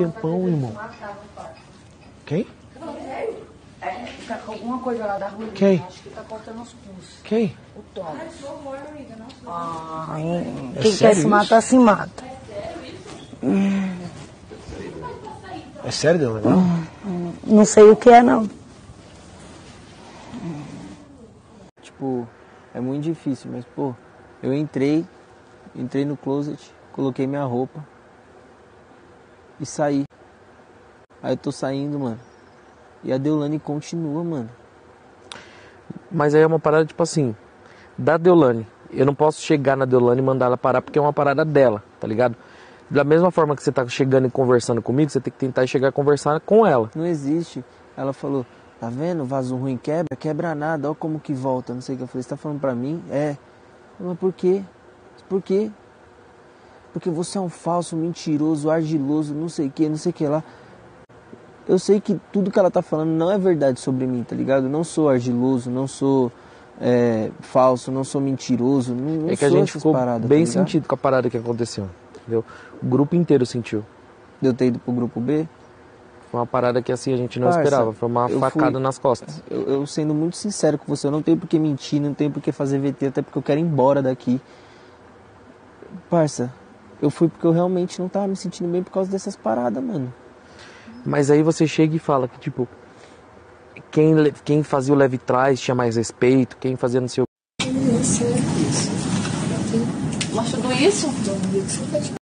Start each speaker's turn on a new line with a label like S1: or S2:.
S1: Tempão, irmão. Quem?
S2: É, tá com alguma coisa lá da rua.
S1: Quem?
S2: Acho que tá cortando os pulsos.
S1: Quem?
S2: O Tom. Ah,
S1: É
S2: quem quer se
S1: isso?
S2: matar, se mata.
S1: É sério, deu legal?
S2: Não sei o que é, não.
S3: Tipo, é muito difícil, mas pô, eu entrei, entrei no closet, coloquei minha roupa e saí. Aí eu tô saindo, mano. E a Deolane continua, mano.
S1: Mas aí é uma parada, tipo assim, da Deolane. Eu não posso chegar na Deolane e mandar ela parar porque é uma parada dela, tá ligado? Da mesma forma que você tá chegando e conversando comigo, você tem que tentar chegar e conversar com ela.
S3: Não existe. Ela falou, tá vendo? Vaso ruim quebra, quebra nada, ó como que volta, não sei o que. Eu falei, você tá falando pra mim? É. Mas por quê? Por quê? Porque você é um falso, mentiroso, argiloso, não sei o que, não sei o que lá. Eu sei que tudo que ela tá falando não é verdade sobre mim, tá ligado? Eu não sou argiloso, não sou é, falso, não sou mentiroso, não, não
S1: é que a gente ficou
S3: paradas,
S1: bem
S3: tá
S1: sentido com a parada que aconteceu, entendeu? O grupo inteiro sentiu.
S3: Eu ter ido pro grupo B,
S1: Foi uma parada que assim a gente não
S3: Parça,
S1: esperava. Foi uma facada
S3: fui-
S1: nas costas.
S3: Eu, eu sendo muito sincero com você, eu não tenho por que mentir, não tenho por que fazer VT, até porque eu quero ir embora daqui. Parça, eu fui porque eu realmente não tava me sentindo bem por causa dessas paradas, mano.
S1: Mas aí você chega e fala que, tipo, quem, quem fazia o leve trás tinha mais respeito, quem fazia não sei o
S4: Mas tudo isso?